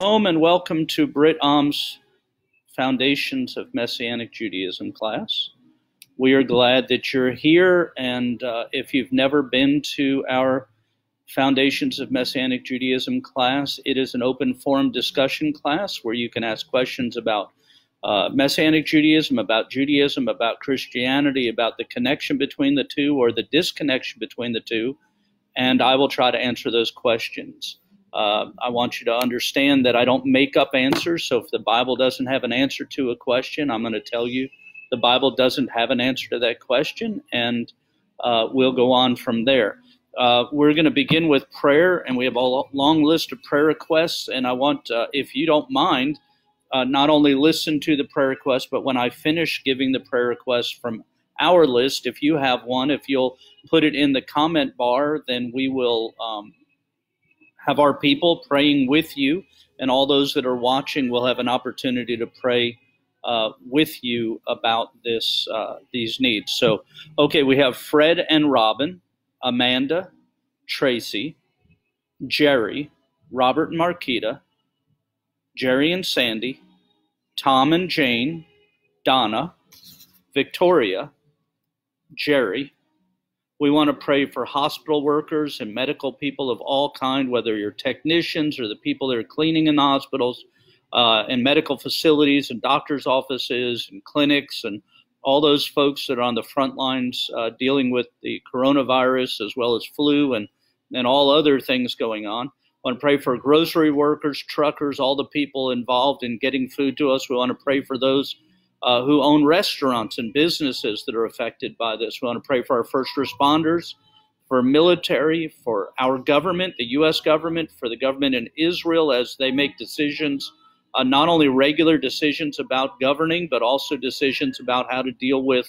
Home and welcome to Brit Am's Foundations of Messianic Judaism class. We are glad that you're here, and uh, if you've never been to our Foundations of Messianic Judaism class, it is an open forum discussion class where you can ask questions about uh, Messianic Judaism, about Judaism, about Christianity, about the connection between the two or the disconnection between the two, and I will try to answer those questions. Uh, I want you to understand that I don't make up answers. So if the Bible doesn't have an answer to a question, I'm going to tell you the Bible doesn't have an answer to that question, and uh, we'll go on from there. Uh, we're going to begin with prayer, and we have a long list of prayer requests. And I want, uh, if you don't mind, uh, not only listen to the prayer request, but when I finish giving the prayer request from our list, if you have one, if you'll put it in the comment bar, then we will um, have our people praying with you, and all those that are watching will have an opportunity to pray uh, with you about this uh, these needs. So, okay, we have Fred and Robin, Amanda, Tracy, Jerry, Robert and Marquita, Jerry and Sandy, Tom and Jane, Donna, Victoria, Jerry, we want to pray for hospital workers and medical people of all kind, whether you're technicians or the people that are cleaning in hospitals uh, and medical facilities and doctors' offices and clinics and all those folks that are on the front lines uh, dealing with the coronavirus as well as flu and, and all other things going on. We want to pray for grocery workers, truckers, all the people involved in getting food to us. We want to pray for those uh, who own restaurants and businesses that are affected by this. We want to pray for our first responders, for military, for our government, the U.S. government, for the government in Israel as they make decisions, uh, not only regular decisions about governing, but also decisions about how to deal with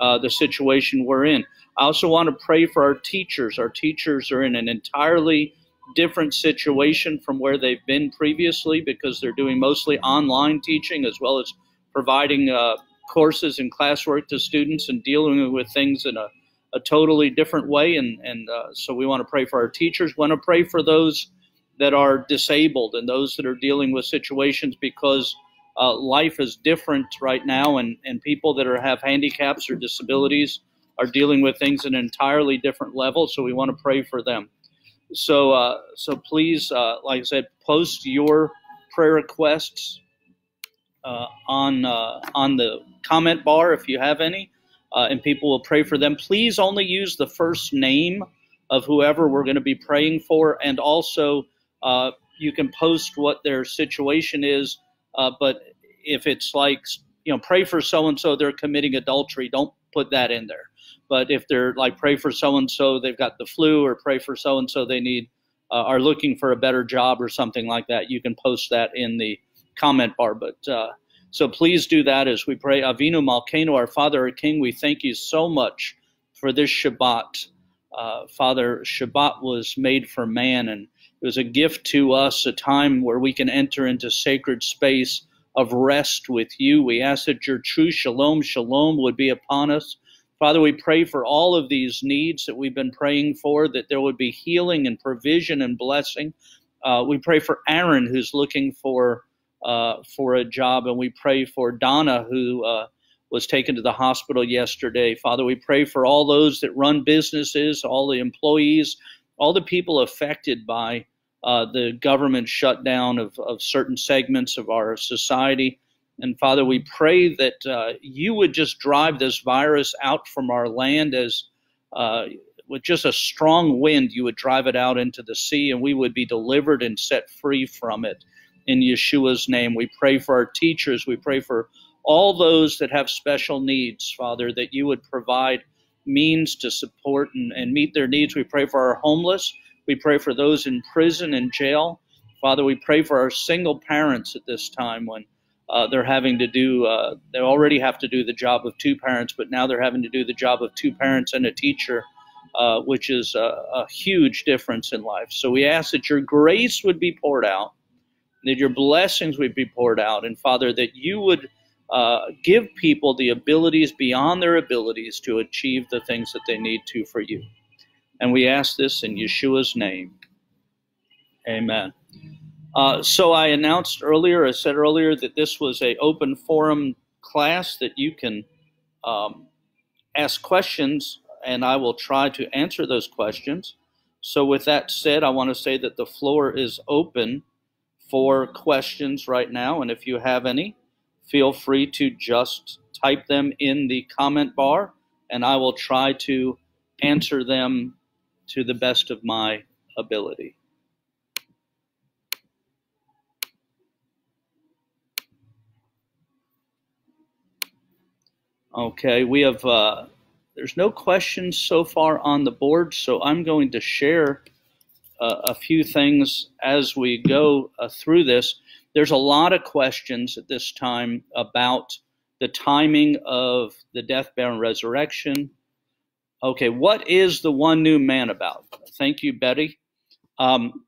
uh, the situation we're in. I also want to pray for our teachers. Our teachers are in an entirely different situation from where they've been previously because they're doing mostly online teaching as well as providing uh, courses and classwork to students and dealing with things in a, a totally different way. And, and uh, so we want to pray for our teachers. Want to pray for those that are disabled and those that are dealing with situations because uh, life is different right now, and, and people that are have handicaps or disabilities are dealing with things at an entirely different level. So we want to pray for them. So uh, so please, uh, like I said, post your prayer requests on uh, on the comment bar if you have any, uh, and people will pray for them. Please only use the first name of whoever we're going to be praying for, and also uh, you can post what their situation is. Uh, but if it's like you know, pray for so and so they're committing adultery, don't put that in there. But if they're like pray for so and so they've got the flu, or pray for so and so they need are looking for a better job or something like that, you can post that in the comment bar. But uh, so please do that as we pray. Avinu Malkeinu, our Father, our King, we thank you so much for this Shabbat. Uh, Father, Shabbat was made for man, and it was a gift to us, a time where we can enter into sacred space of rest with you. We ask that your true shalom, shalom would be upon us. Father, we pray for all of these needs that we've been praying for, that there would be healing and provision and blessing. Uh, we pray for Aaron, who's looking for for a job. And we pray for Donna, who uh, was taken to the hospital yesterday. Father, we pray for all those that run businesses, all the employees, all the people affected by uh, the government shutdown of, of certain segments of our society. And Father, we pray that uh, you would just drive this virus out from our land as uh, with just a strong wind, you would drive it out into the sea, and we would be delivered and set free from it in Yeshua's name. We pray for our teachers. We pray for all those that have special needs, Father, that you would provide means to support and, and meet their needs. We pray for our homeless. We pray for those in prison and jail. Father, we pray for our single parents at this time when uh, they're having to do, uh, they already have to do the job of two parents, but now they're having to do the job of two parents and a teacher, uh, which is a, a huge difference in life. So we ask that your grace would be poured out that your blessings would be poured out, and Father, that you would uh, give people the abilities beyond their abilities to achieve the things that they need to for you. And we ask this in Yeshua's name. Amen. Uh, so I announced earlier, I said earlier that this was a open forum class that you can um, ask questions, and I will try to answer those questions. So with that said, I want to say that the floor is open for questions right now, and if you have any, feel free to just type them in the comment bar, and I will try to answer them to the best of my ability. Okay, we have, uh, there's no questions so far on the board, so I'm going to share a few things as we go uh, through this. There's a lot of questions at this time about the timing of the death, burial, and resurrection. Okay, what is the one new man about? Thank you, Betty. Um,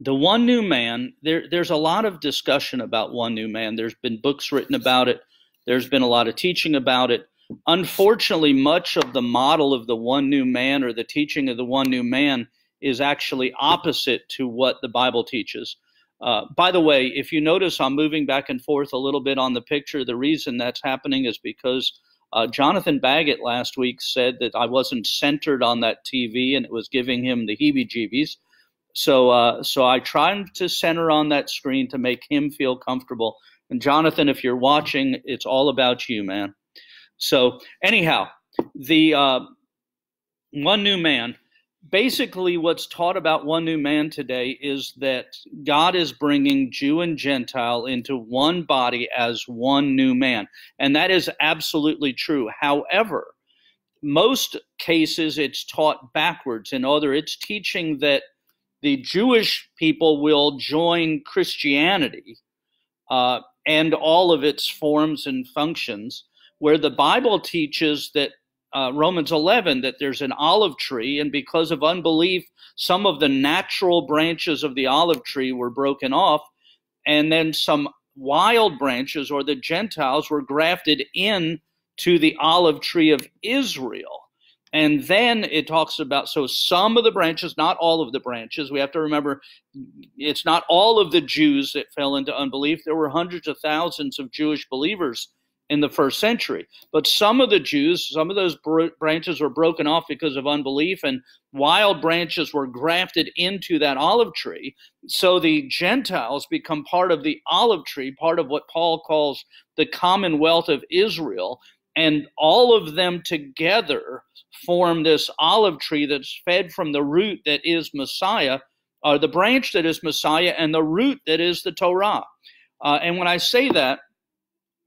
the one new man, there, there's a lot of discussion about one new man. There's been books written about it. There's been a lot of teaching about it. Unfortunately, much of the model of the one new man or the teaching of the one new man is actually opposite to what the Bible teaches. Uh, by the way, if you notice, I'm moving back and forth a little bit on the picture. The reason that's happening is because uh, Jonathan Baggett last week said that I wasn't centered on that TV and it was giving him the heebie jeebies. So, uh, so I tried to center on that screen to make him feel comfortable. And Jonathan, if you're watching, it's all about you, man. So anyhow, the uh, one new man. Basically, what's taught about one new man today is that God is bringing Jew and Gentile into one body as one new man. And that is absolutely true. However, most cases it's taught backwards. In other, it's teaching that the Jewish people will join Christianity uh, and all of its forms and functions, where the Bible teaches that uh, Romans 11 that there's an olive tree, and because of unbelief, some of the natural branches of the olive tree were broken off, and then some wild branches or the Gentiles were grafted in to the olive tree of Israel. And then it talks about so some of the branches, not all of the branches. We have to remember it's not all of the Jews that fell into unbelief. There were hundreds of thousands of Jewish believers in the first century. But some of the Jews, some of those branches were broken off because of unbelief, and wild branches were grafted into that olive tree. So the Gentiles become part of the olive tree, part of what Paul calls the commonwealth of Israel. And all of them together form this olive tree that's fed from the root that is Messiah, or uh, the branch that is Messiah, and the root that is the Torah. Uh, and when I say that,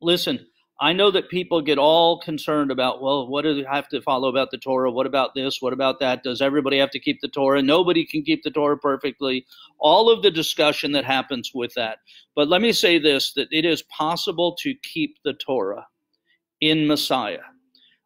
listen, I know that people get all concerned about, well, what do I have to follow about the Torah? What about this? What about that? Does everybody have to keep the Torah? Nobody can keep the Torah perfectly. All of the discussion that happens with that. But let me say this that it is possible to keep the Torah in Messiah.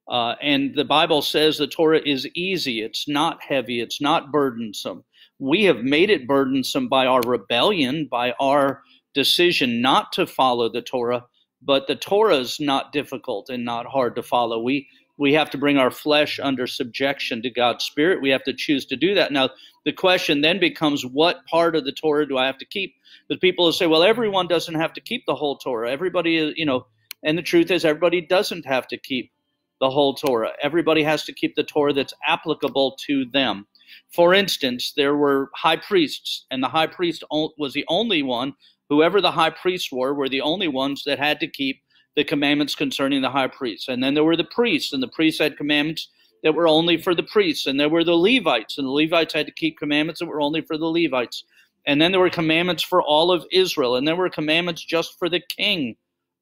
Uh, and the Bible says the Torah is easy, it's not heavy, it's not burdensome. We have made it burdensome by our rebellion, by our decision not to follow the Torah but the Torah is not difficult and not hard to follow. We we have to bring our flesh under subjection to God's Spirit. We have to choose to do that. Now, the question then becomes, what part of the Torah do I have to keep? Because people will say, well, everyone doesn't have to keep the whole Torah. Everybody you know, and the truth is, everybody doesn't have to keep the whole Torah. Everybody has to keep the Torah that's applicable to them. For instance, there were high priests, and the high priest was the only one whoever the high priests were, were the only ones that had to keep the commandments concerning the high priests. And then there were the priests, and the priests had commandments that were only for the priests. And there were the Levites, and the Levites had to keep commandments that were only for the Levites. And then there were commandments for all of Israel, and there were commandments just for the king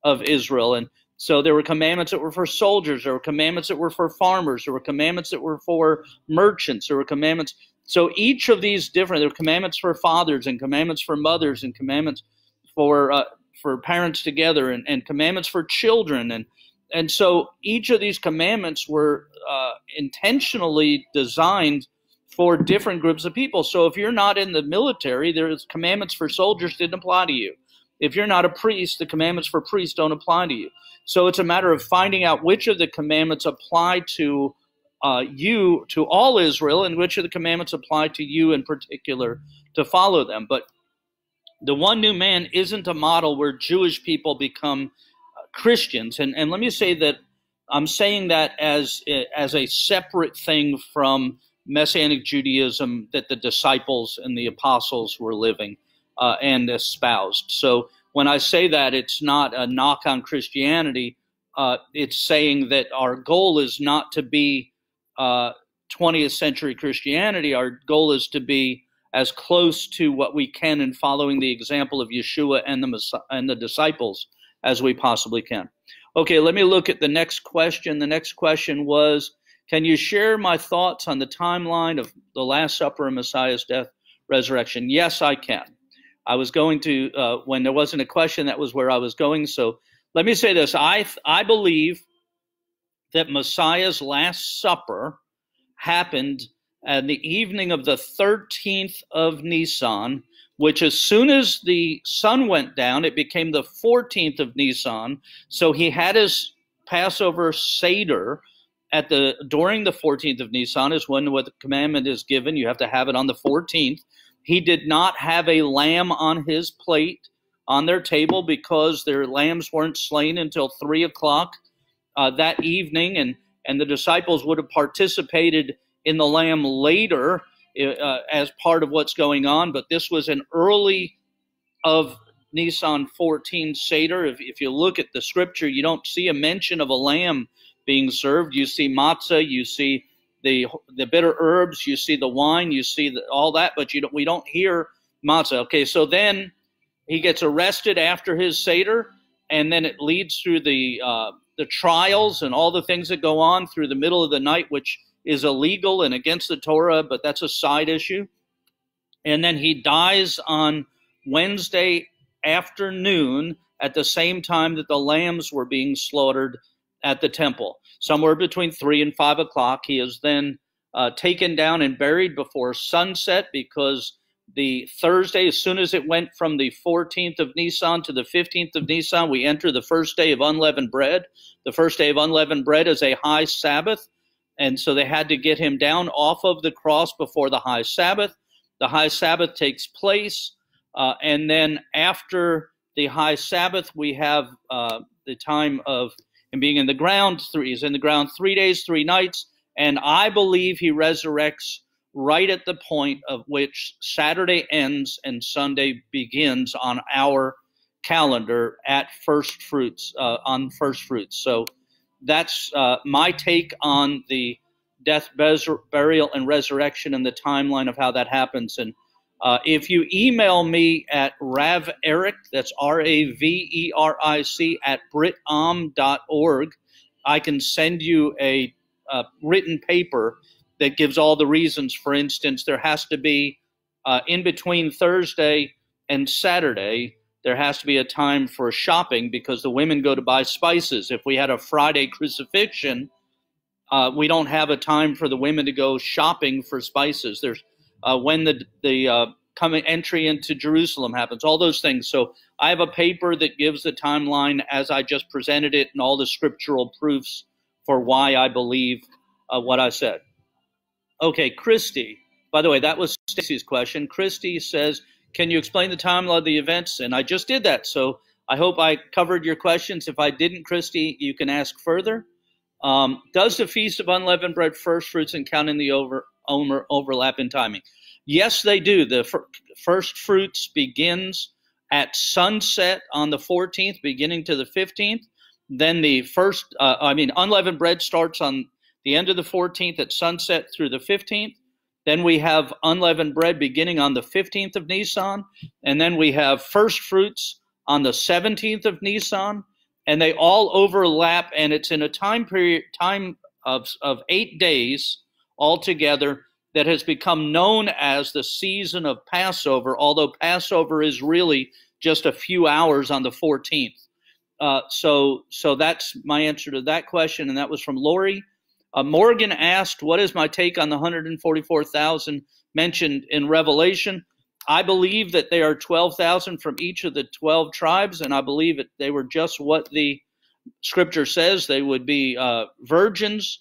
of Israel. And so there were commandments that were for soldiers, there were commandments that were for farmers, there were commandments that were for merchants, there were commandments. So each of these different, there were commandments for fathers and commandments for mothers and commandments for uh, for parents together and, and commandments for children and and so each of these commandments were uh, intentionally designed for different groups of people. So if you're not in the military, there's commandments for soldiers didn't apply to you. If you're not a priest, the commandments for priests don't apply to you. So it's a matter of finding out which of the commandments apply to uh, you, to all Israel, and which of the commandments apply to you in particular to follow them. But The one new man isn't a model where Jewish people become uh, Christians. And, and let me say that I'm saying that as, as a separate thing from Messianic Judaism that the disciples and the apostles were living uh, and espoused. So when I say that, it's not a knock on Christianity. Uh, it's saying that our goal is not to be uh, 20th century Christianity. Our goal is to be as close to what we can in following the example of Yeshua and the and the disciples as we possibly can. Okay, let me look at the next question. The next question was, can you share my thoughts on the timeline of the Last Supper and Messiah's death, resurrection? Yes, I can. I was going to uh, when there wasn't a question, that was where I was going. So let me say this: I I believe that Messiah's Last Supper happened on the evening of the 13th of Nisan, which as soon as the sun went down, it became the 14th of Nisan. So he had his Passover Seder at the during the 14th of Nisan is when what the commandment is given. You have to have it on the 14th. He did not have a lamb on his plate on their table because their lambs weren't slain until three o'clock uh, that evening, and and the disciples would have participated in the lamb later uh, as part of what's going on. But this was an early of Nisan 14 Seder. If, if you look at the scripture, you don't see a mention of a lamb being served. You see matzah, you see the the bitter herbs, you see the wine, you see the, all that, but you don't, we don't hear matzah. Okay, so then he gets arrested after his seder, and then it leads through the uh, the trials and all the things that go on through the middle of the night, which is illegal and against the Torah, but that's a side issue. And then he dies on Wednesday afternoon at the same time that the lambs were being slaughtered at the temple. Somewhere between three and five o'clock, he is then uh, taken down and buried before sunset because the Thursday, as soon as it went from the 14th of Nisan to the 15th of Nisan, we enter the first day of unleavened bread. The first day of unleavened bread is a high Sabbath. And so they had to get him down off of the cross before the high Sabbath. The high Sabbath takes place. Uh, and then after the high Sabbath, we have uh, the time of and being in the ground. Three, he's in the ground three days, three nights, and I believe he resurrects right at the point of which Saturday ends and Sunday begins on our calendar at first fruits uh, on first fruits. So that's uh, my take on the death, burial, and resurrection and the timeline of how that happens. And uh, if you email me at Rav Eric, that's R A V E R I C, at britam.org, I can send you a, a, written paper that gives all the reasons. For instance, there has to be uh, in between Thursday and Saturday, there has to be a time for shopping because the women go to buy spices. If we had a Friday crucifixion, uh, we don't have a time for the women to go shopping for spices. There's uh, when the the uh, coming entry into Jerusalem happens, all those things. So I have a paper that gives the timeline as I just presented it and all the scriptural proofs for why I believe uh, what I said. Okay, Christy. By the way, that was Stacy's question. Christy says, "Can you explain the timeline of the events?" And I just did that. So I hope I covered your questions. If I didn't, Christy, you can ask further. Um, does the Feast of Unleavened Bread, First Fruits, and Counting the Over over, overlap in timing? Yes, they do. The fir- first fruits begins at sunset on the 14th, beginning to the 15th. Then the first, uh, I mean, unleavened bread starts on the end of the 14th at sunset through the 15th. Then we have unleavened bread beginning on the 15th of Nisan. And then we have first fruits on the 17th of Nisan. And they all overlap, and it's in a time period, time of, of eight days altogether that has become known as the season of Passover, although Passover is really just a few hours on the 14th. Uh, so, so that's my answer to that question, and that was from Lori. Uh, Morgan asked, "What is my take on the 144,000 mentioned in Revelation?" I believe that they are 12,000 from each of the 12 tribes, and I believe that they were just what the Scripture says. They would be uh, virgins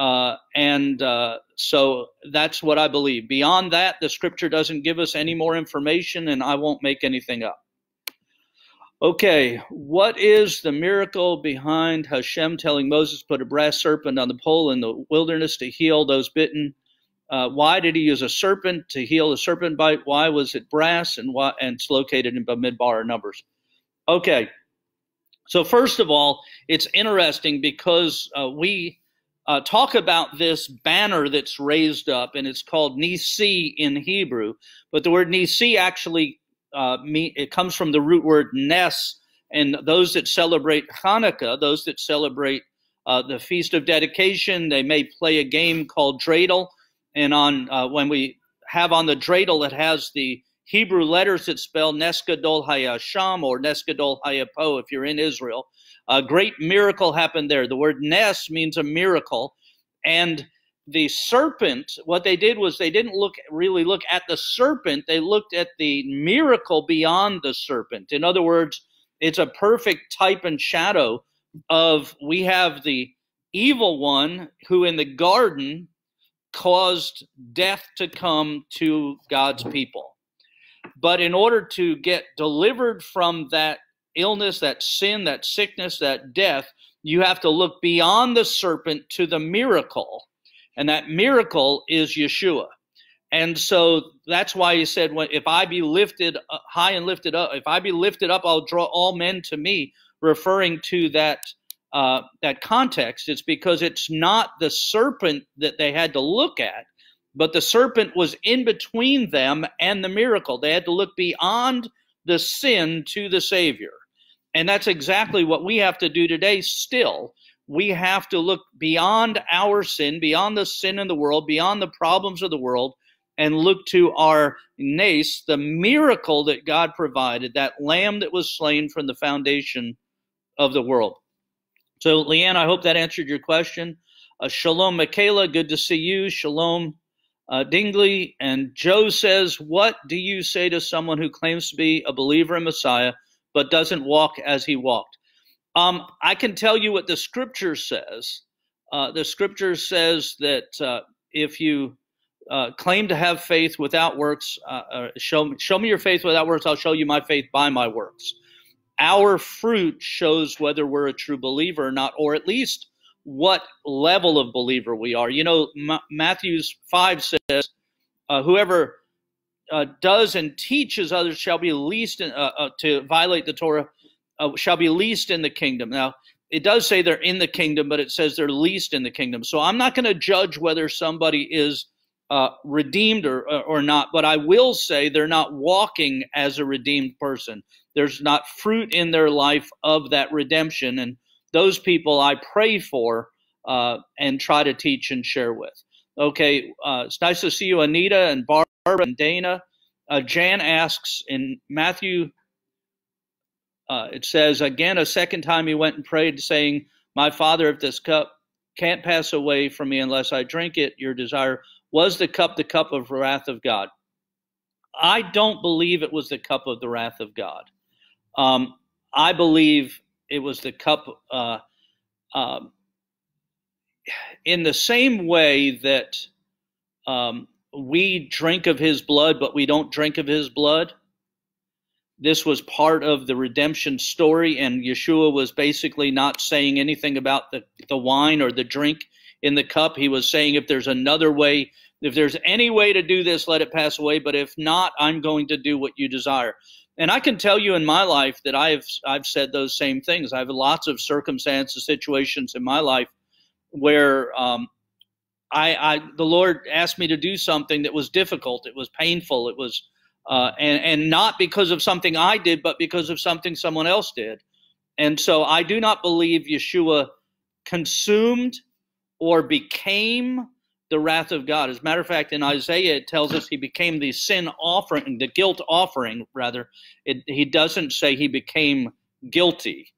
uh, and uh, so that's what I believe. Beyond that, the scripture doesn't give us any more information, and I won't make anything up. Okay, what is the miracle behind Hashem telling Moses put a brass serpent on the pole in the wilderness to heal those bitten? Uh, why did he use a serpent to heal a serpent bite? Why was it brass and why? And it's located in Bamidbar Numbers. Okay, so first of all, it's interesting because uh, we uh, talk about this banner that's raised up, and it's called Nisi in Hebrew. But the word Nisi actually uh, it comes from the root word Nes, and those that celebrate Hanukkah, those that celebrate uh, the feast of dedication, they may play a game called dreidel, and on uh, when we have on the dreidel, it has the Hebrew letters that spell Nes Gadol Haya Sham or Nes Gadol Haya Po if you're in Israel. A great miracle happened there. The word Nes means a miracle. And the serpent, what they did was they didn't look really look at the serpent, they looked at the miracle beyond the serpent. In other words, it's a perfect type and shadow of we have the evil one who in the garden caused death to come to God's people. But in order to get delivered from that illness, that sin, that sickness, that death, you have to look beyond the serpent to the miracle. And that miracle is Yeshua. And so that's why he said, if I be lifted high and lifted up, if I be lifted up, I'll draw all men to me, referring to that uh, that context. It's because it's not the serpent that they had to look at, but the serpent was in between them and the miracle. They had to look beyond the sin to the Savior. And that's exactly what we have to do today still. We have to look beyond our sin, beyond the sin in the world, beyond the problems of the world, and look to our nes, the miracle that God provided, that lamb that was slain from the foundation of the world. So, Leanne, I hope that answered your question. Uh, shalom, Michaela. Good to see you. Shalom, uh, Dingley. And Joe says, What do you say to someone who claims to be a believer in Messiah? but doesn't walk as he walked. Um, I can tell you what the scripture says. Uh, the scripture says that uh, if you uh, claim to have faith without works, uh, uh, show, show me your faith without works, I'll show you my faith by my works. Our fruit shows whether we're a true believer or not, or at least what level of believer we are. You know, M- Matthew's 5 says, uh, whoever does and teaches others shall be least in, to violate the Torah uh, shall be least in the kingdom. Now, it does say they're in the kingdom, but it says they're least in the kingdom. So I'm not going to judge whether somebody is uh, redeemed or, or not, but I will say they're not walking as a redeemed person. There's not fruit in their life of that redemption. And those people I pray for uh, and try to teach and share with. Okay, it's nice to see you, Anita and Barbara and Dana. Uh, Jan asks in Matthew, uh, it says, Again, a second time he went and prayed, saying, My Father, if this cup can't pass away from me unless I drink it, your desire was the cup the cup of wrath of God. I don't believe it was the cup of the wrath of God. Um, I believe it was the cup uh, uh, in the same way that um, we drink of his blood, but we don't drink of his blood. This was part of the redemption story, and Yeshua was basically not saying anything about the, the wine or the drink in the cup. He was saying, if there's another way, if there's any way to do this, let it pass away. But if not, I'm going to do what you desire. And I can tell you in my life that I've I've said those same things. I have lots of circumstances, situations in my life where um, I, I the Lord asked me to do something that was difficult. It was painful. It was uh, and and not because of something I did, but because of something someone else did. And so I do not believe Yeshua consumed or became the wrath of God. As a matter of fact, in Isaiah it tells us he became the sin offering, the guilt offering. Rather, it, he doesn't say he became guilty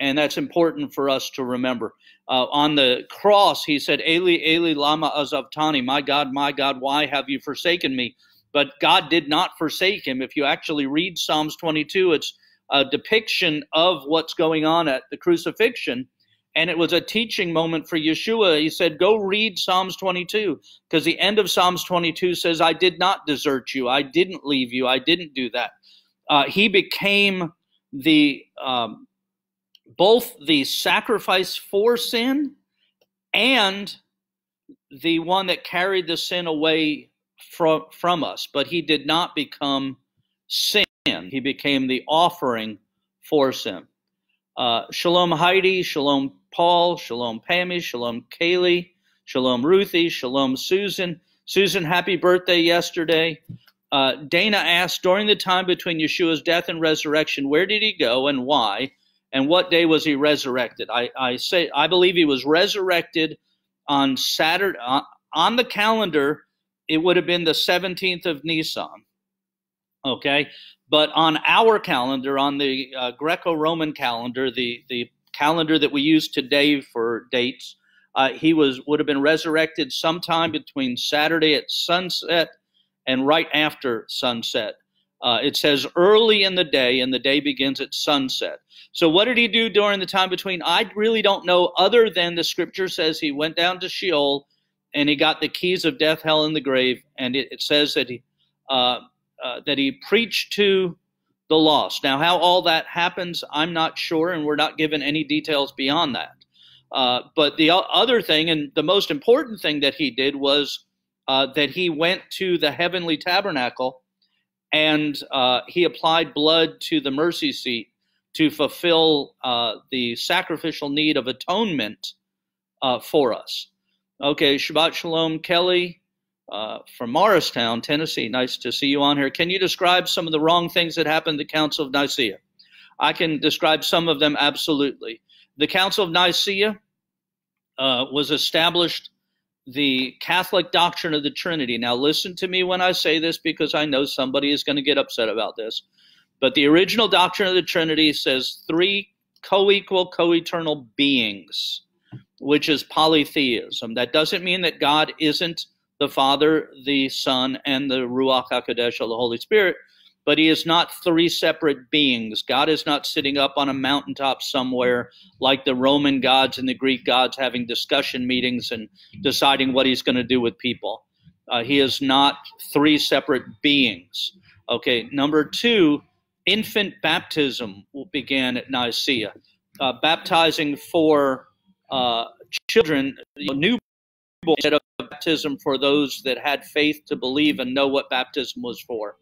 and that's important for us to remember. Uh, on the cross, he said, Eli, Eli, lama azavtani, my God, my God, why have you forsaken me? But God did not forsake him. If you actually read Psalms 22, it's a depiction of what's going on at the crucifixion. And it was a teaching moment for Yeshua. He said, Go read Psalms 22, because the end of Psalms 22 says, I did not desert you. I didn't leave you. I didn't do that. Uh, he became the um, both the sacrifice for sin and the one that carried the sin away from, from us. But he did not become sin, he became the offering for sin. Uh, shalom Heidi, shalom Paul, shalom Pammy, shalom Kaylee, shalom Ruthie, shalom Susan. Susan, happy birthday yesterday. Uh, Dana asked, during the time between Yeshua's death and resurrection, where did he go and why? And what day was he resurrected? I, I say I believe he was resurrected on Saturday on, on the calendar. It would have been the 17th of Nisan. Okay, but on our calendar, on the uh, Greco-Roman calendar, the the calendar that we use today for dates, uh, he was would have been resurrected sometime between Saturday at sunset and right after sunset. Uh, it says early in the day, and the day begins at sunset. So, what did he do during the time between? I really don't know, other than the scripture says he went down to Sheol and he got the keys of death, hell, and the grave. And it, it says that he uh, uh, that he preached to the lost. Now, how all that happens, I'm not sure, and we're not given any details beyond that. Uh, but the other thing, and the most important thing that he did was uh, that he went to the heavenly tabernacle and uh, he applied blood to the mercy seat to fulfill uh, the sacrificial need of atonement for us. Okay, Shabbat Shalom, Kelly uh, from Morristown, Tennessee. Nice to see you on here. Can you describe some of the wrong things that happened at the Council of Nicaea? I can describe some of them absolutely. The Council of Nicaea uh, was established the Catholic doctrine of the Trinity. Now, listen to me when I say this because I know somebody is going to get upset about this. But the original doctrine of the Trinity says three co equal, co eternal beings, which is polytheism. That doesn't mean that God isn't the Father, the Son, and the Ruach HaKodesh, the Holy Spirit but he is not three separate beings. God is not sitting up on a mountaintop somewhere like the Roman gods and the Greek gods having discussion meetings and deciding what he's going to do with people. Uh, he is not three separate beings. Okay, number two, infant baptism began at Nicaea, uh, baptizing for uh, children, you know, newborn, instead of baptism for those that had faith to believe and know what baptism was for.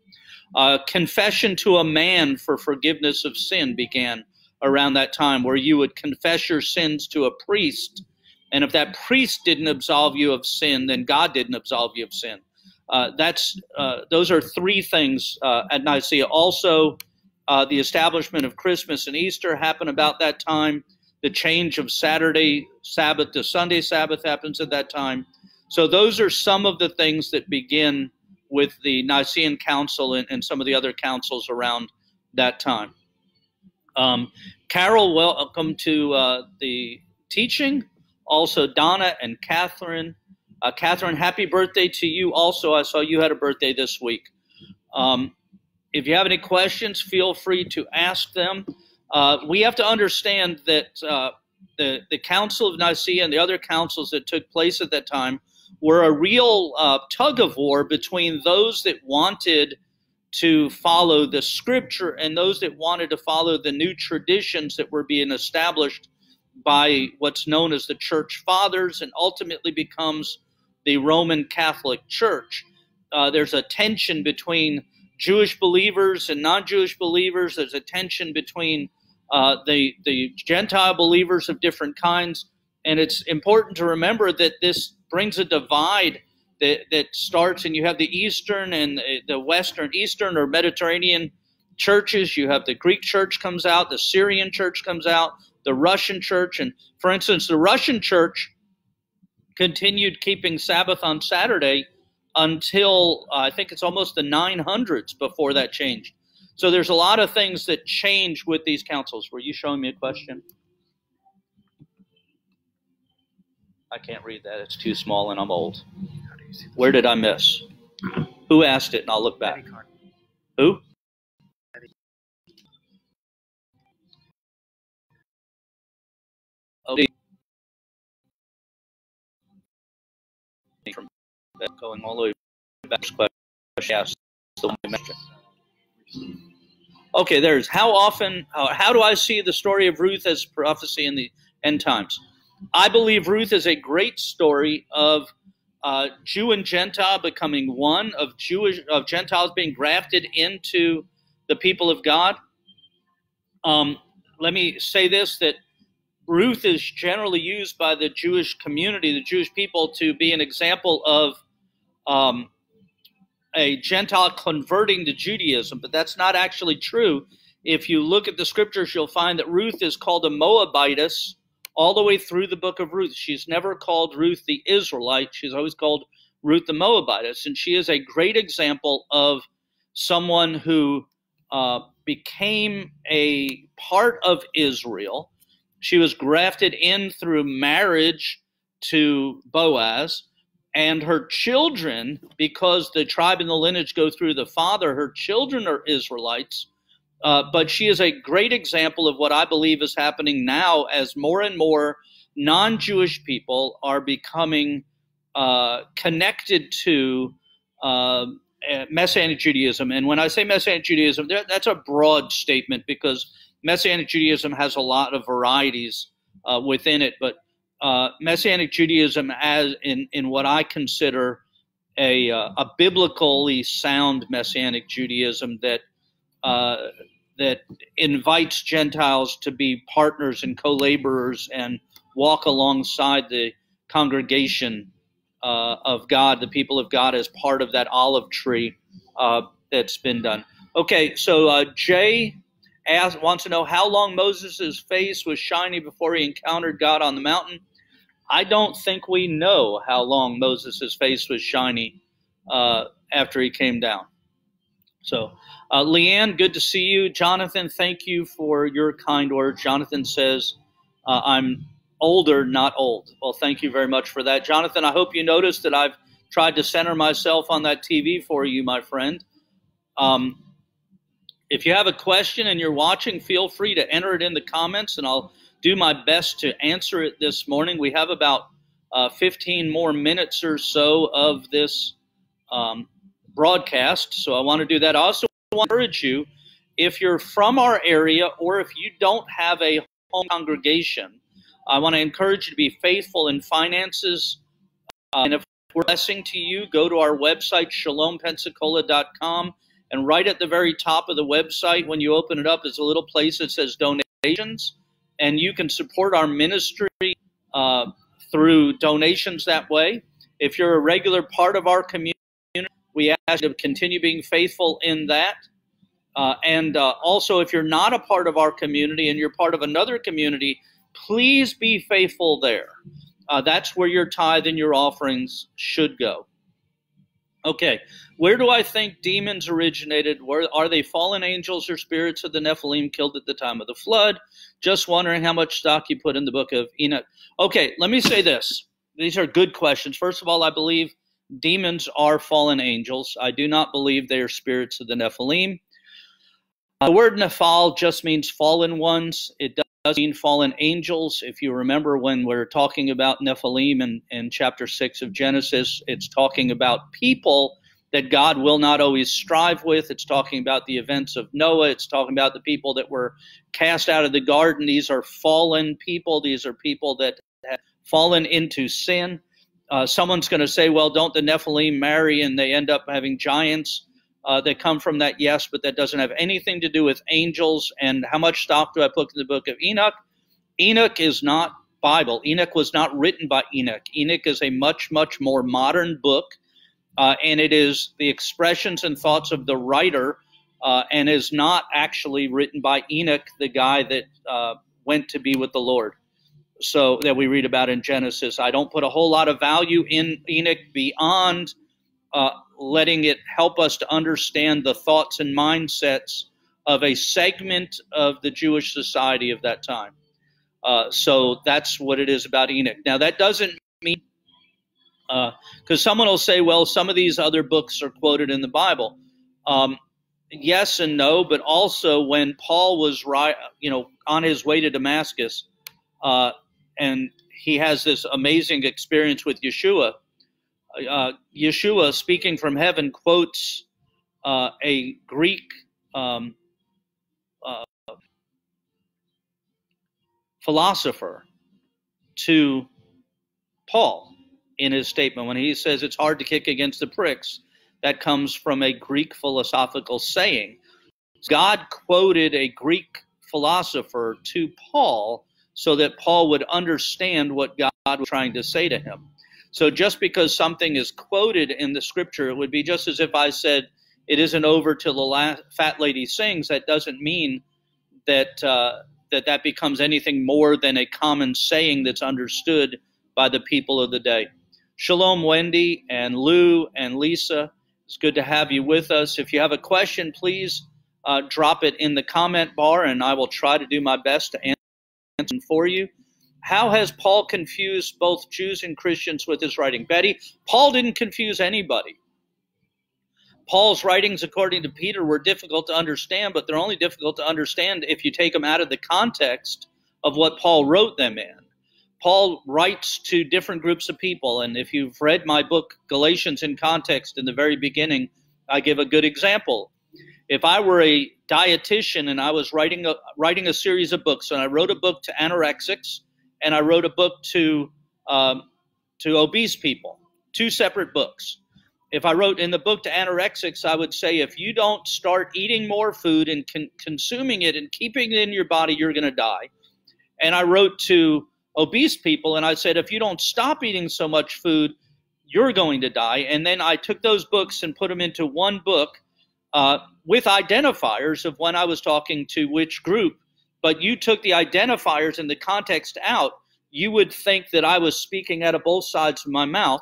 Uh, confession to a man for forgiveness of sin began around that time, where you would confess your sins to a priest. And if that priest didn't absolve you of sin, then God didn't absolve you of sin. Uh, that's uh, those are three things uh, at Nicaea. Also, uh, the establishment of Christmas and Easter happened about that time. The change of Saturday Sabbath to Sunday Sabbath happens at that time. So those are some of the things that begin with the Nicene Council and, and some of the other councils around that time. Um, Carol, welcome to uh, the teaching. Also, Donna and Catherine. Uh, Catherine, happy birthday to you. Also, I saw you had a birthday this week. Um, if you have any questions, feel free to ask them. Uh, we have to understand that uh, the, the Council of Nicaea and the other councils that took place at that time were a real uh, tug of war between those that wanted to follow the scripture and those that wanted to follow the new traditions that were being established by what's known as the church fathers and ultimately becomes the Roman Catholic Church. Uh, there's a tension between Jewish believers and non Jewish believers, there's a tension between uh, the, the Gentile believers of different kinds. And it's important to remember that this brings a divide that, that starts, and you have the Eastern and the Western, Eastern or Mediterranean churches. You have the Greek church comes out, the Syrian church comes out, the Russian church. And for instance, the Russian church continued keeping Sabbath on Saturday until uh, I think it's almost the 900s before that changed. So there's a lot of things that change with these councils. Were you showing me a question? I can't read that. It's too small and I'm old. Where did I miss? Who asked it? And I'll look back. Who? From going all the way back, question asked the one I mentioned. Okay, there's how often, how, how do I see the story of Ruth as prophecy in the end times? I believe Ruth is a great story of uh, Jew and Gentile becoming one, of Jewish of Gentiles being grafted into the people of God. Um, let me say this: that Ruth is generally used by the Jewish community, the Jewish people, to be an example of um, a Gentile converting to Judaism, but that's not actually true. If you look at the scriptures, you'll find that Ruth is called a Moabitess all the way through the book of Ruth. She's never called Ruth the Israelite, she's always called Ruth the Moabitess. And she is a great example of someone who uh, became a part of Israel. She was grafted in through marriage to Boaz and her children, because the tribe and the lineage go through the father, her children are Israelites. Uh, but she is a great example of what I believe is happening now as more and more non Jewish people are becoming uh, connected to uh, Messianic Judaism. And when I say Messianic Judaism, that's a broad statement because Messianic Judaism has a lot of varieties uh, within it. But uh, Messianic Judaism as in, in what I consider a, uh, a biblically sound Messianic Judaism that uh, that invites Gentiles to be partners and co-laborers and walk alongside the congregation uh, of God, the people of God, as part of that olive tree uh, that's been done. Okay, so uh, Jay wants to know how long Moses' face was shiny before he encountered God on the mountain. I don't think we know how long Moses' face was shiny uh, after he came down. So, uh, Leanne, good to see you. Jonathan, thank you for your kind words. Jonathan says, uh, I'm older, not old. Well, thank you very much for that. Jonathan, I hope you noticed that I've tried to center myself on that TV for you, my friend. Um, if you have a question and you're watching, feel free to enter it in the comments and I'll do my best to answer it this morning. We have about uh, 15 more minutes or so of this um, broadcast, so I want to do that. I also want to encourage you if you're from our area or if you don't have a home congregation, I want to encourage you to be faithful in finances. Uh, and if we're blessing to you, go to our website, shalompensacola.com, and right at the very top of the website, when you open it up, is a little place that says donations and you can support our ministry uh, through donations that way. If you're a regular part of our community, we ask you to continue being faithful in that. Uh, and uh, also, if you're not a part of our community and you're part of another community, please be faithful there. Uh, that's where your tithe and your offerings should go. Okay, where do I think demons originated? Where are they fallen angels or spirits of the Nephilim killed at the time of the flood? Just wondering how much stock you put in the book of Enoch. Okay, let me say this. These are good questions. First of all, I believe demons are fallen angels. I do not believe they are spirits of the Nephilim. The word Nephal just means fallen ones. It does mean fallen angels. If you remember when we're talking about Nephilim in, in chapter 6 of Genesis, it's talking about people that God will not always strive with. It's talking about the events of Noah. It's talking about the people that were cast out of the garden. These are fallen people. These are people that have fallen into sin. Uh, someone's going to say, well, don't the Nephilim marry and they end up having giants uh, that come from that? Yes, but that doesn't have anything to do with angels. And how much stock do I put in the book of Enoch? Enoch is not Bible. Enoch was not written by Enoch. Enoch is a much, much more modern book, uh, and it is the expressions and thoughts of the writer, uh, and is not actually written by Enoch, the guy that uh, went to be with the Lord. So that we read about in Genesis. I don't put a whole lot of value in Enoch beyond uh, letting it help us to understand the thoughts and mindsets of a segment of the Jewish society of that time. Uh, so that's what it is about Enoch. Now, that doesn't mean, because uh, someone will say, well, some of these other books are quoted in the Bible. Um, yes and no, but also when Paul was right, you know, on his way to Damascus, uh, and he has this amazing experience with Yeshua uh, Yeshua, speaking from heaven, quotes uh, a Greek um, uh, philosopher to Paul in his statement when he says it's hard to kick against the pricks. That comes from a Greek philosophical saying. God quoted a Greek philosopher to Paul so that Paul would understand what God was trying to say to him. So just because something is quoted in the scripture, it would be just as if I said, it isn't over till the fat lady sings. That doesn't mean that uh, that that becomes anything more than a common saying that's understood by the people of the day. Shalom, Wendy and Lou and Lisa. It's good to have you with us. If you have a question, please uh, drop it in the comment bar, and I will try to do my best to answer for you. How has Paul confused both Jews and Christians with his writing? Betty, Paul didn't confuse anybody. Paul's writings, according to Peter, were difficult to understand, but they're only difficult to understand if you take them out of the context of what Paul wrote them in. Paul writes to different groups of people, and if you've read my book, Galatians in Context, in the very beginning, I give a good example. If I were a dietitian and I was writing a, writing a series of books, and I wrote a book to anorexics, and I wrote a book to um, to obese people, two separate books if I wrote in the book to anorexics, I would say if you don't start eating more food and con- consuming it and keeping it in your body, you're going to die. And I wrote to obese people and I said, if you don't stop eating so much food, you're going to die. And then I took those books and put them into one book uh, with identifiers of when I was talking to which group. But you took the identifiers and the context out, you would think that I was speaking out of both sides of my mouth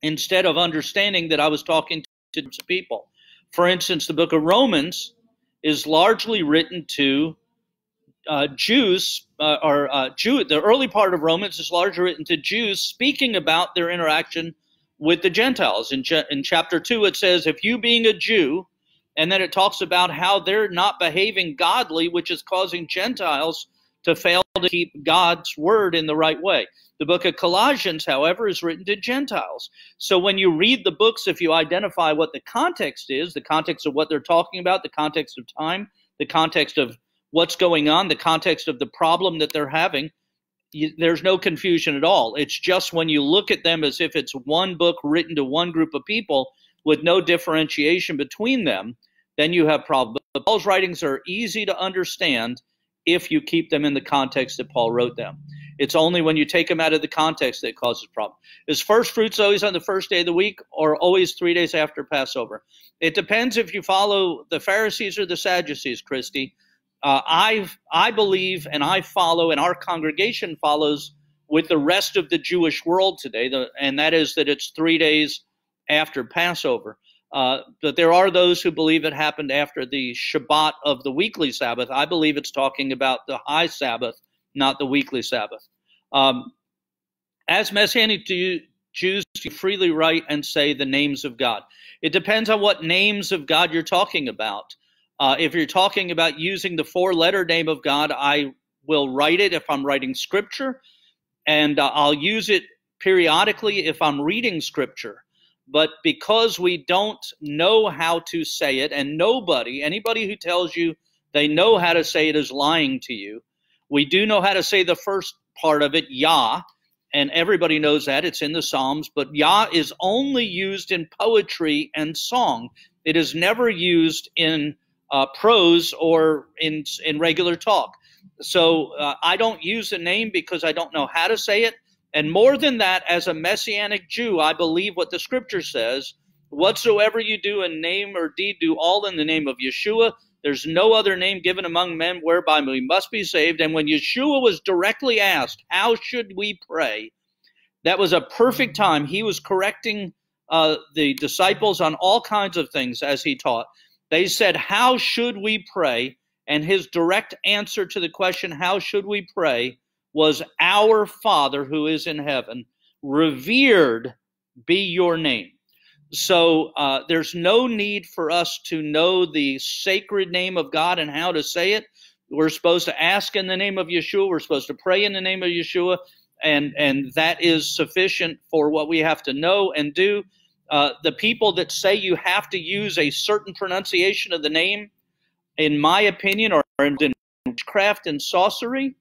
instead of understanding that I was talking to people. For instance, the book of Romans is largely written to uh, Jews, uh, or uh, Jew. The early part of Romans is largely written to Jews, speaking about their interaction with the Gentiles. In, in chapter two, it says, "If you being a Jew," and then it talks about how they're not behaving godly, which is causing Gentiles to fail to keep God's word in the right way. The book of Colossians, however, is written to Gentiles. So when you read the books, if you identify what the context is, the context of what they're talking about, the context of time, the context of what's going on, the context of the problem that they're having, you, there's no confusion at all. It's just when you look at them as if it's one book written to one group of people with no differentiation between them, then you have problems. But Paul's writings are easy to understand if you keep them in the context that Paul wrote them. It's only when you take them out of the context that causes problem. Is first fruits always on the first day of the week or always three days after Passover? It depends if you follow the Pharisees or the Sadducees, Christy. Uh, I I believe and I follow and our congregation follows with the rest of the Jewish world today, the, and that is that it's three days after Passover. Uh, but there are those who believe it happened after the Shabbat of the weekly Sabbath. I believe it's talking about the high Sabbath not the weekly Sabbath. Um, as Messianic Jews, you freely write and say the names of God. It depends on what names of God you're talking about. Uh, if you're talking about using the four letter name of God, I will write it if I'm writing scripture, and uh, I'll use it periodically if I'm reading scripture. But because we don't know how to say it, and nobody, anybody who tells you they know how to say it is lying to you, we do know how to say the first part of it, Yah, and everybody knows that. It's in the Psalms, but Yah is only used in poetry and song. It is never used in uh, prose or in, in regular talk. So uh, I don't use the name because I don't know how to say it. And more than that, as a Messianic Jew, I believe what the scripture says whatsoever you do in name or deed, do all in the name of Yeshua, there's no other name given among men whereby we must be saved. And when Yeshua was directly asked, How should we pray? That was a perfect time. He was correcting uh, the disciples on all kinds of things as he taught. They said, How should we pray? And his direct answer to the question, How should we pray? Was, Our Father who is in heaven, revered be your name. So uh, there's no need for us to know the sacred name of God and how to say it. We're supposed to ask in the name of Yeshua. We're supposed to pray in the name of Yeshua. and and that is sufficient for what we have to know and do. Uh, the people that say you have to use a certain pronunciation of the name, in my opinion, are in witchcraft and sorcery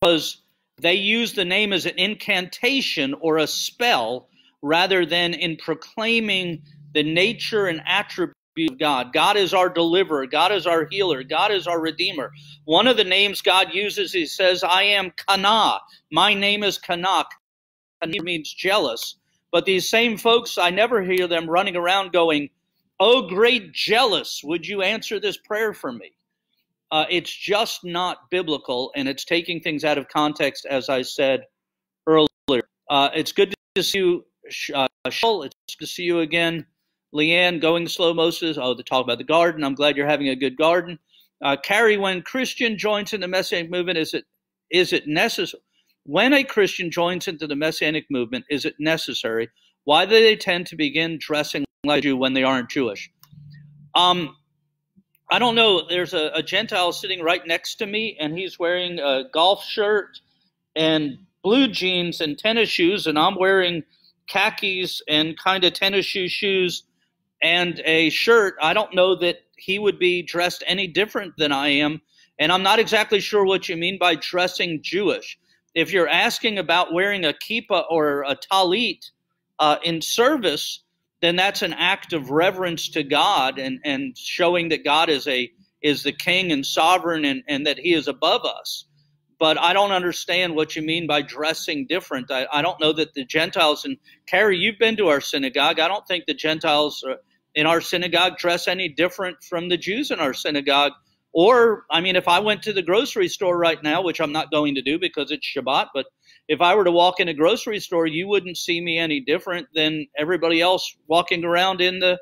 because they use the name as an incantation or a spell rather than in proclaiming the nature and attribute of God. God is our deliverer. God is our healer. God is our redeemer. One of the names God uses, he says, I am Kana. My name is Kanak. And he means jealous. But these same folks, I never hear them running around going, Oh, great jealous, would you answer this prayer for me? Uh, it's just not biblical, and it's taking things out of context, as I said earlier. Uh, it's good to see you, uh, It's good to see you again, Leanne. Going slow, Moses. Oh, the talk about the garden. I'm glad you're having a good garden. Uh, Carrie, when Christian joins in the Messianic movement, is it is it necessary? When a Christian joins into the Messianic movement, is it necessary? Why do they tend to begin dressing like Jew when they aren't Jewish? Um, I don't know. There's a, a, Gentile sitting right next to me, and he's wearing a golf shirt and blue jeans and tennis shoes, and I'm wearing khakis and kind of tennis shoe shoes and a shirt. I don't know that he would be dressed any different than I am, and I'm not exactly sure what you mean by dressing Jewish. If you're asking about wearing a kippah or a talit uh, in service, then that's an act of reverence to God and, and showing that God is a is the king and sovereign and, and that he is above us. But I don't understand what you mean by dressing different. I, I don't know that the Gentiles and Carrie, you've been to our synagogue. I don't think the Gentiles uh, in our synagogue dress any different from the Jews in our synagogue. Or, I mean, if I went to the grocery store right now, which I'm not going to do because it's Shabbat, but if I were to walk in a grocery store, you wouldn't see me any different than everybody else walking around in the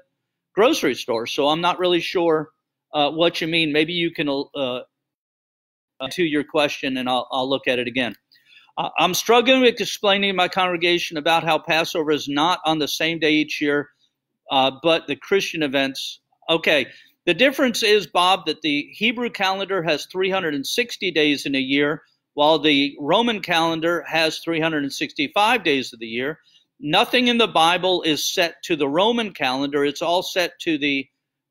grocery store. So I'm not really sure uh, what you mean. Maybe you can uh, to your question, and I'll, I'll look at it again. Uh, I'm struggling with explaining to my congregation about how Passover is not on the same day each year, uh, but the Christian events. Okay, the difference is, Bob, that the Hebrew calendar has 360 days in a year while the Roman calendar has 365 days of the year. Nothing in the Bible is set to the Roman calendar, it's all set to the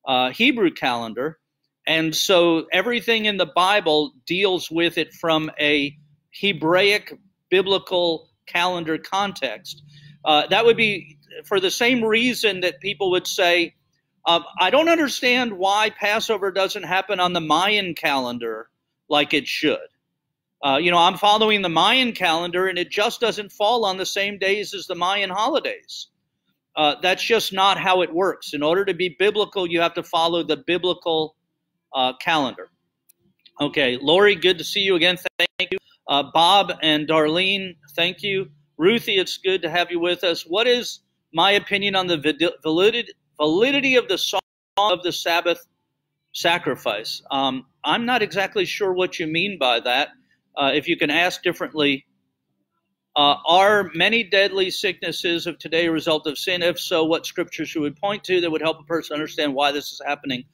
uh, Hebrew calendar. And so everything in the Bible deals with it from a Hebraic biblical calendar context. Uh, that would be for the same reason that people would say, um, I don't understand why Passover doesn't happen on the Mayan calendar like it should. Uh, you know, I'm following the Mayan calendar, and it just doesn't fall on the same days as the Mayan holidays. Uh, that's just not how it works. In order to be biblical, you have to follow the biblical uh, calendar. Okay, Lori, good to see you again. Thank you. Uh, Bob and Darlene, thank you. Ruthie, it's good to have you with us. What is my opinion on the validity, validity of the song of the Sabbath sacrifice? Um, I'm not exactly sure what you mean by that. Uh, if you can ask differently, uh, are many deadly sicknesses of today a result of sin? If so, what scripture should we point to that would help a person understand why this is happening?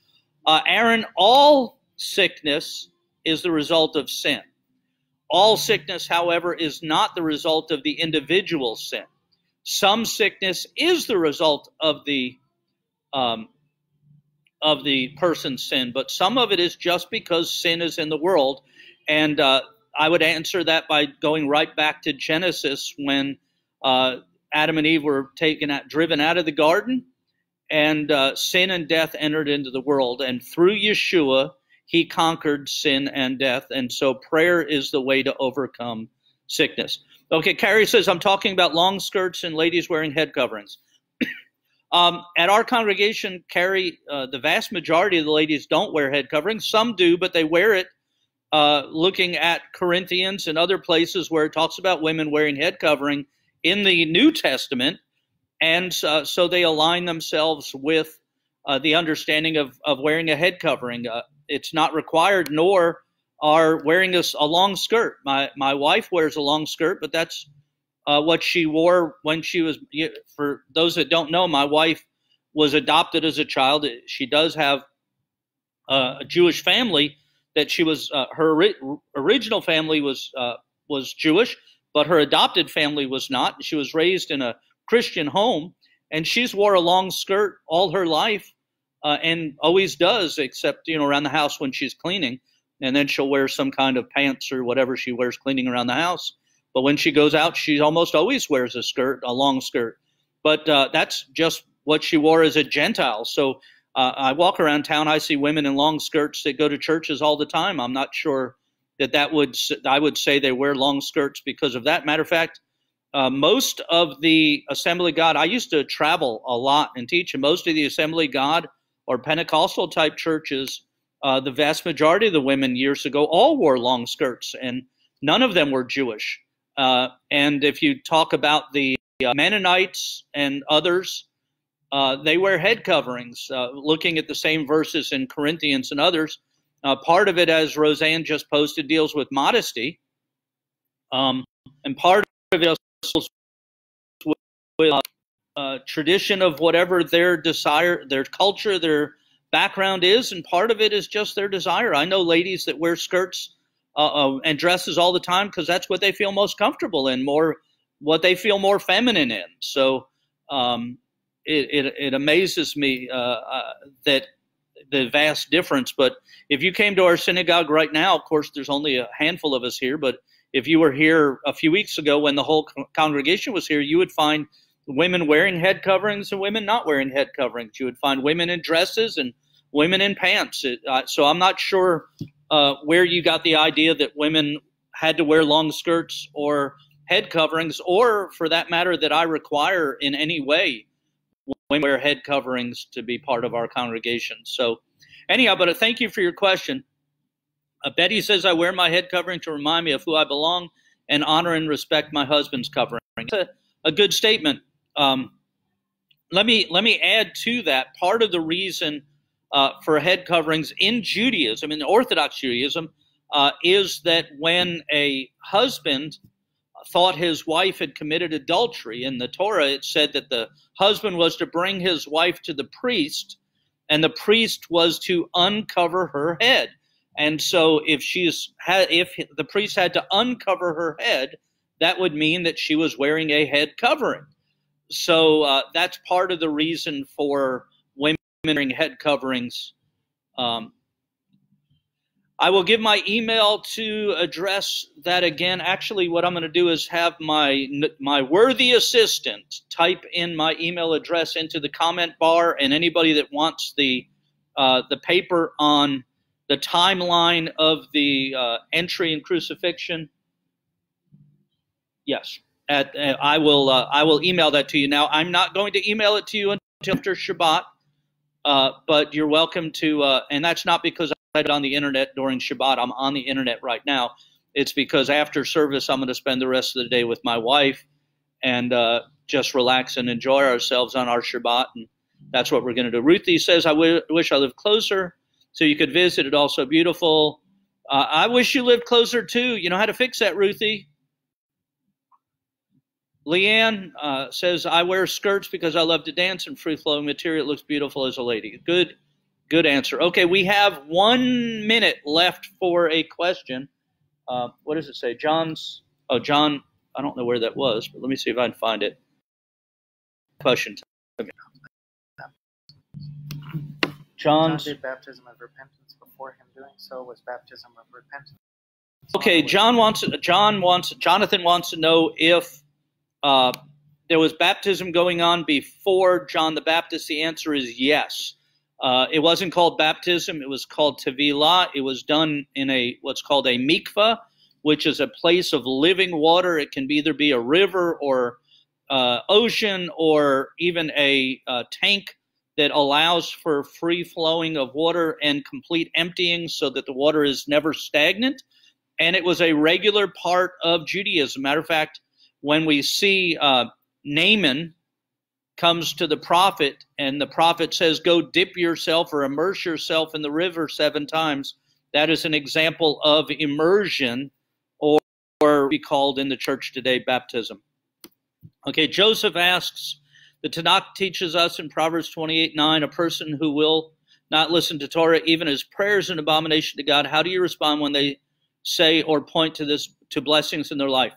Uh, Aaron, all sickness is the result of sin. All sickness, however, is not the result of the individual sin. Some sickness is the result of the um, of the person's sin, but some of it is just because sin is in the world, and uh, I would answer that by going right back to Genesis when uh, Adam and Eve were taken out, driven out of the garden, and uh, sin and death entered into the world. And through Yeshua, he conquered sin and death. And so prayer is the way to overcome sickness. Okay, Carrie says, I'm talking about long skirts and ladies wearing head coverings. um, at our congregation, Carrie, uh, the vast majority of the ladies don't wear head coverings. Some do, but they wear it uh, looking at Corinthians and other places where it talks about women wearing head covering in the New Testament. And uh, so they align themselves with uh, the understanding of, of wearing a head covering. Uh, it's not required, nor are wearing a, a, long skirt. My, my wife wears a long skirt, but that's uh, what she wore when she was, for those that don't know, my wife was adopted as a child. She does have uh, a Jewish family, that she was uh, her ori- original family was uh, was Jewish, but her adopted family was not. She was raised in a Christian home, and she's wore a long skirt all her life, uh, and always does, except you know around the house when she's cleaning, and then she'll wear some kind of pants or whatever she wears cleaning around the house. But when she goes out, she almost always wears a skirt, a long skirt. But uh, that's just what she wore as a Gentile. So uh, I walk around town, I see women in long skirts that go to churches all the time. I'm not sure that that would I would say they wear long skirts because of that. Matter of fact, uh, most of the Assembly God, I used to travel a lot and teach, and most of the Assembly God or Pentecostal type churches, uh, the vast majority of the women years ago all wore long skirts, and none of them were Jewish. Uh, and if you talk about the uh, Mennonites and others, uh, they wear head coverings. Uh, looking at the same verses in Corinthians and others, uh, part of it, as Roseanne just posted, deals with modesty, um, and part of it deals with uh, tradition of whatever their desire, their culture, their background is, and part of it is just their desire. I know ladies that wear skirts uh, and dresses all the time because that's what they feel most comfortable in, more what they feel more feminine in. So um, it, it, it amazes me uh, uh, that the vast difference. But if you came to our synagogue right now, of course, there's only a handful of us here. But if you were here a few weeks ago when the whole congregation was here, you would find women wearing head coverings and women not wearing head coverings. You would find women in dresses and women in pants. It, uh, so I'm not sure uh, where you got the idea that women had to wear long skirts or head coverings, or for that matter, that I require in any way women wear head coverings to be part of our congregation. So, anyhow, but thank you for your question. Uh, Betty says, I wear my head covering to remind me of who I belong and honor and respect my husband's covering. It's a, a good statement. Um, let me let me add to that. Part of the reason uh, for head coverings in Judaism, in Orthodox Judaism, uh, is that when a husband thought his wife had committed adultery. In the Torah, it said that the husband was to bring his wife to the priest, and the priest was to uncover her head. And so, if she's had, if the priest had to uncover her head, that would mean that she was wearing a head covering. So uh, that's part of the reason for women wearing head coverings um, I will give my email to address that again. Actually, what I'm going to do is have my my worthy assistant type in my email address into the comment bar, and anybody that wants the uh, the paper on the timeline of the uh, entry and crucifixion. Yes, at, I will uh, I will email that to you. Now, I'm not going to email it to you until after Shabbat, uh, but you're welcome to, uh, and that's not because on the internet during Shabbat. I'm on the internet right now. It's because after service, I'm going to spend the rest of the day with my wife and uh, just relax and enjoy ourselves on our Shabbat. And that's what we're going to do. Ruthie says, I wish I lived closer so you could visit it. Also beautiful. Uh, I wish you lived closer too. You know how to fix that, Ruthie. Leanne uh, says, I wear skirts because I love to dance in free flowing material. It looks beautiful as a lady. Good Good answer. Okay, we have one minute left for a question. Uh, what does it say? John's. Oh, John. I don't know where that was, but let me see if I can find it. Question. John did baptism of repentance before him doing so was baptism of repentance. Okay, John wants. John wants. Jonathan wants to know if uh, there was baptism going on before John the Baptist. The answer is yes. Uh, it wasn't called baptism; it was called tevilah. It was done in a what's called a mikvah, which is a place of living water. It can either be a river or uh, ocean, or even a uh, tank that allows for free flowing of water and complete emptying, so that the water is never stagnant. And it was a regular part of Judaism. Matter of fact, when we see uh, Naaman comes to the prophet, and the prophet says, Go dip yourself or immerse yourself in the river seven times. That is an example of immersion, or, or be called in the church today baptism. Okay, Joseph asks, the Tanakh teaches us in Proverbs 28 9, a person who will not listen to Torah, even as prayers an abomination to God? How do you respond when they say or point to this to blessings in their life?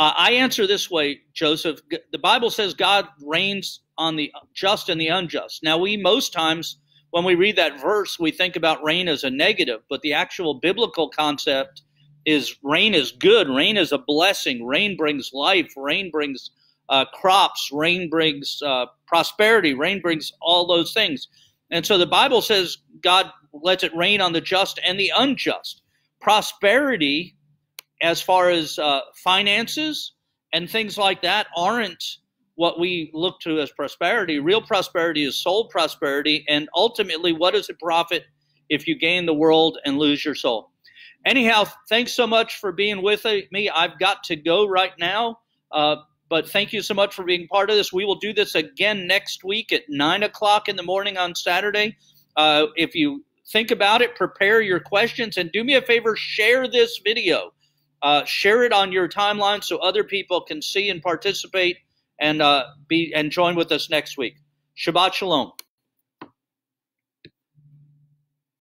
Uh, I answer this way, Joseph. The Bible says God rains on the just and the unjust. Now, we most times when we read that verse, we think about rain as a negative, but the actual biblical concept is rain is good. Rain is a blessing. Rain brings life. Rain brings uh, crops. Rain brings uh, prosperity. Rain brings all those things. And so the Bible says God lets it rain on the just and the unjust. Prosperity, as far as uh, finances and things like that, aren't what we look to as prosperity. Real prosperity is soul prosperity. And ultimately, what does it profit if you gain the world and lose your soul? Anyhow, thanks so much for being with me. I've got to go right now. Uh, but thank you so much for being part of this. We will do this again next week at 9 o'clock in the morning on Saturday. Uh, if you think about it, prepare your questions, and do me a favor, share this video. Uh, share it on your timeline so other people can see and participate and uh, be and join with us next week. Shabbat shalom.